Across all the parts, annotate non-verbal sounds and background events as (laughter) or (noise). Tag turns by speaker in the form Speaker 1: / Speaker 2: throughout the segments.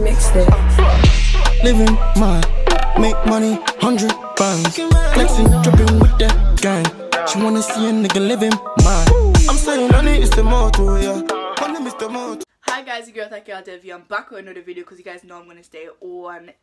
Speaker 1: mixed it.
Speaker 2: Living my make money, hundred bands. Flexing, dripping with the gang. She wanna see a nigga living mine. I'm saying honey, it's the motto, yeah. Honey, is the motto.
Speaker 3: Hi guys, your girl Taki Devi. I'm back with another video because you guys know I'm gonna stay on it.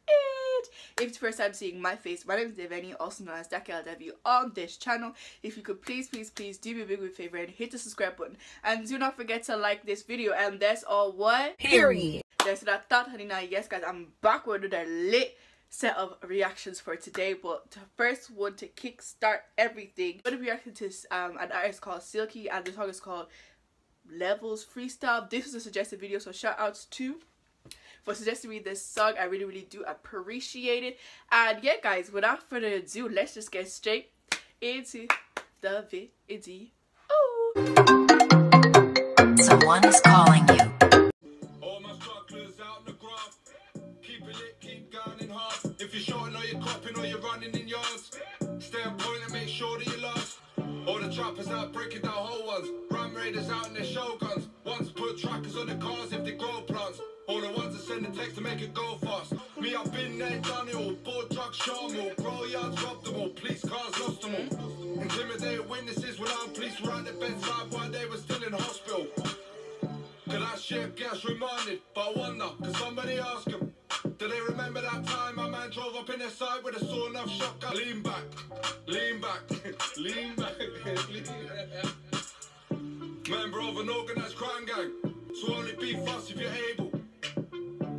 Speaker 3: If it's the first time seeing my face, my name is Deviány, also known as Daki Devi on this channel. If you could please, please, please do me a big, big favor and hit the subscribe button. And do not forget to like this video. And that's all what?
Speaker 1: Period.
Speaker 3: There's that. Thought, honey. Now, yes, guys, I'm back with another lit set of reactions for today. But the first one to kickstart everything i'm gonna be reacting to um an artist called silky and the song is called levels freestyle. This was a suggested video so shout outs to for suggesting me this song. I really really do appreciate it. And yeah guys without further ado let's just get straight into the video.
Speaker 4: Someone is calling you
Speaker 5: If you're shorting or you're copping or you're running in yards, stay on point and make sure that you last. All the trappers out breaking down whole ones. Ram raiders out in their shotguns. Ones put trackers on the cars if they grow plants. All the ones that send the text to make it go fast. Me, I've been there, done it all. Bought drugs, shot 'em all. Grow yards, robbed them all. Police cars, lost them all. Intimidated witnesses when police were at the bedside while they were still in hospital. Could that shit gets reminded? But I wonder, could somebody ask him? Drove up in their side with a sawn off shotgun? Lean back, lean back, (laughs) lean back, (laughs) lean back. Member of an organised crime gang, so only be fast if you're able.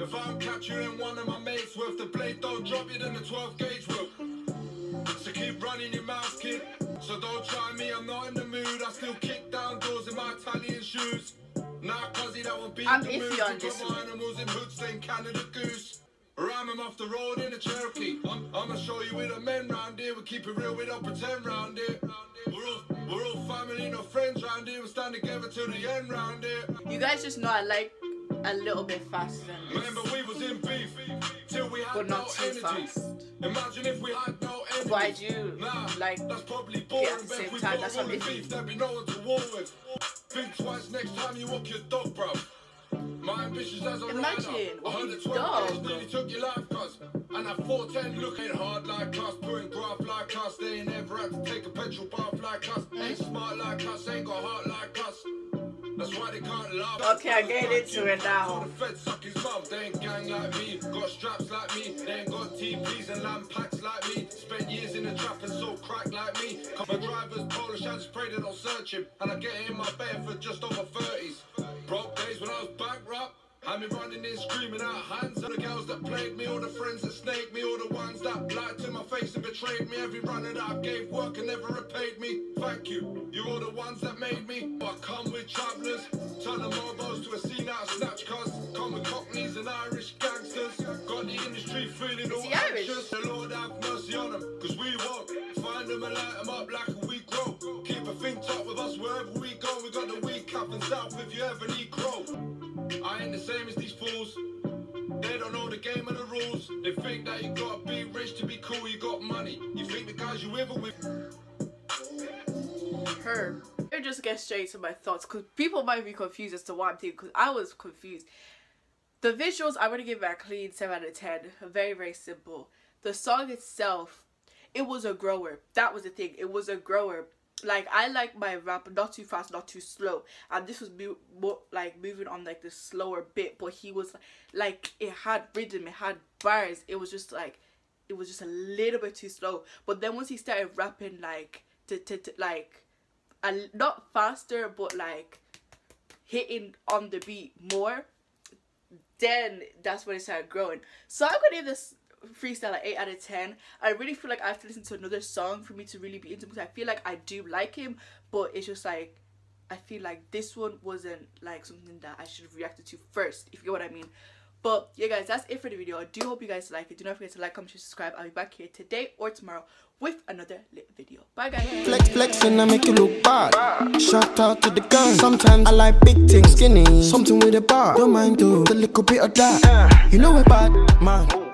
Speaker 5: If I don't catch you in one of my mates with the blade, don't drop you, then the 12 gauge will. So keep running your mouth, kid. So don't try me, I'm not in the mood. I still kick down doors in my Italian shoes. Nah, cuzzy, that won't be
Speaker 3: I'm
Speaker 5: the mood.
Speaker 3: on this one.
Speaker 5: animals in hoods, then Canada goose. Ram 'em off the road in a Cherokee. I'm, I'ma show you with the men round here. We keep it real, we don't pretend round here. We're all, we're all family, no friends round here. We stand together till the end round here.
Speaker 3: you guys just know i like a little bit faster than this
Speaker 5: Remember we was in beef till we had
Speaker 3: but not
Speaker 5: no
Speaker 3: too
Speaker 5: energy.
Speaker 3: fast
Speaker 5: Imagine if we had no energy.
Speaker 3: Why do you,
Speaker 5: Nah,
Speaker 3: like,
Speaker 5: that's probably boring.
Speaker 3: at the
Speaker 5: but
Speaker 3: same
Speaker 5: if we
Speaker 3: time? That's
Speaker 5: all
Speaker 3: what
Speaker 5: beef, there'd be no one to war with. Think twice next time you walk your dog, bro. My ambitions as a
Speaker 3: Imagine,
Speaker 5: rider. 112
Speaker 3: dog.
Speaker 5: days took your life, cuz. And at 410, looking hard like us, putting graph like us. They ain't never had to take a petrol bath like us. Hmm? Ain't smart like us, ain't got heart like us. That's why they can't laugh.
Speaker 3: Okay, I get into it now.
Speaker 5: The feds suck his mum. They ain't gang like me. Got straps like me. They ain't got TPs and lamb packs like me. Spent years in the trap and so crack like me. My driver's Polish, I just pray they don't search him. And I get in my bed for just over 30s. Broke days when I was bankrupt. Had me running in screaming out hands All the girls that played me, all the friends that snaked me, all the ones that lied to my face and betrayed me. Every runner that I gave work and never repaid me. Thank you, you're all the ones that made me. I come with travellers, turn the MOBOs to a scene out of snatch cars. Come with cockneys and Irish gangsters. Got the industry feeling all anxious. The Lord have mercy on them, cause we won't find them and light them up like you ever need crow. I ain't the same as these fools. They don't know the game and the rules. They think that you gotta be rich to be cool. You got money. You think the guys you ever with.
Speaker 3: her. Me just get straight to my thoughts because people might be confused as to what I'm thinking because I was confused. The visuals, I'm going to give it a clean 7 out of 10. Very, very simple. The song itself, it was a grower. That was the thing. It was a grower. Like, I like my rap not too fast, not too slow. And this was mo- more, like moving on like the slower bit. But he was like, it had rhythm, it had bars. It was just like, it was just a little bit too slow. But then once he started rapping like, like, a, not faster but like hitting on the beat more then that's when it started growing so i'm gonna give this freestyle an 8 out of 10 i really feel like i have to listen to another song for me to really be into because i feel like i do like him but it's just like i feel like this one wasn't like something that i should have reacted to first if you get what i mean but yeah guys that's it for the video i do hope you guys like it do not forget to like comment share subscribe i'll be back here today or tomorrow with another lit video bye guys
Speaker 2: Flex, flexing, I make you look bad. Shout out to the gang. Sometimes I like big things, skinny. Something with a bar. Don't mind do a little bit of that. You know we're bad, man.